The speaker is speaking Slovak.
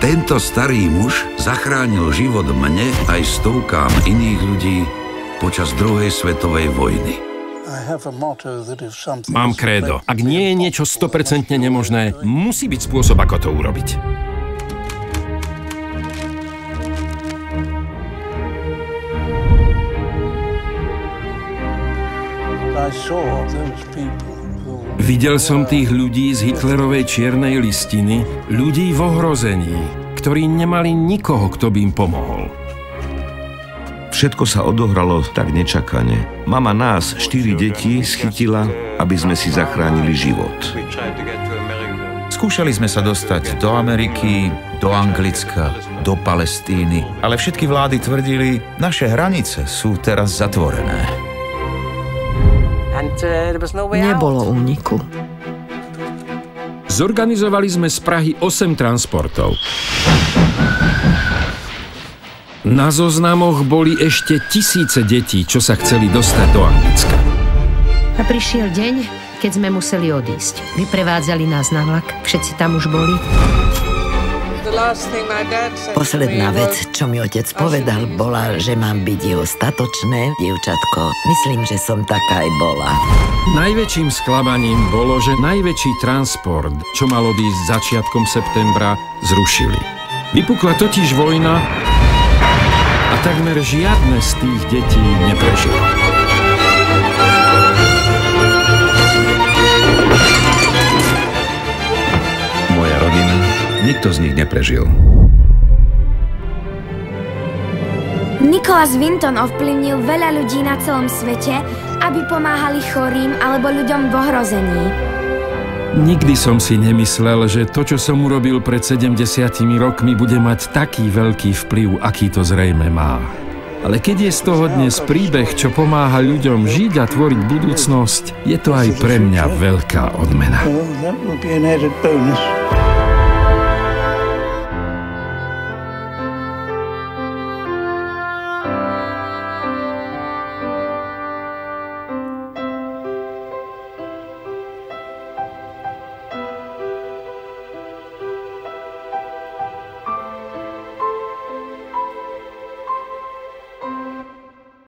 Tento starý muž zachránil život mne aj stovkám iných ľudí počas druhej svetovej vojny. Mám krédo. Ak nie je niečo 100% nemožné, musí byť spôsob, ako to urobiť. Videl som tých ľudí z Hitlerovej čiernej listiny, ľudí v ohrození, ktorí nemali nikoho, kto by im pomohol. Všetko sa odohralo tak nečakane. Mama nás, štyri deti, schytila, aby sme si zachránili život. Skúšali sme sa dostať do Ameriky, do Anglicka, do Palestíny, ale všetky vlády tvrdili, naše hranice sú teraz zatvorené. Nebolo úniku. Zorganizovali sme z Prahy 8 transportov. Na zoznamoch boli ešte tisíce detí, čo sa chceli dostať do Anglicka. A prišiel deň, keď sme museli odísť. Vyprevádzali nás na vlak, všetci tam už boli. Posledná vec, čo mi otec povedal, bola, že mám byť jeho statočné dievčatko. Myslím, že som taká aj bola. Najväčším sklamaním bolo, že najväčší transport, čo mal odísť začiatkom septembra, zrušili. Vypukla totiž vojna a takmer žiadne z tých detí neprežilo. Nikto z nich neprežil. Nicholas Vinton ovplyvnil veľa ľudí na celom svete, aby pomáhali chorým alebo ľuďom v ohrození. Nikdy som si nemyslel, že to, čo som urobil pred 70 rokmi, bude mať taký veľký vplyv, aký to zrejme má. Ale keď je z toho dnes príbeh, čo pomáha ľuďom žiť a tvoriť budúcnosť, je to aj pre mňa veľká odmena.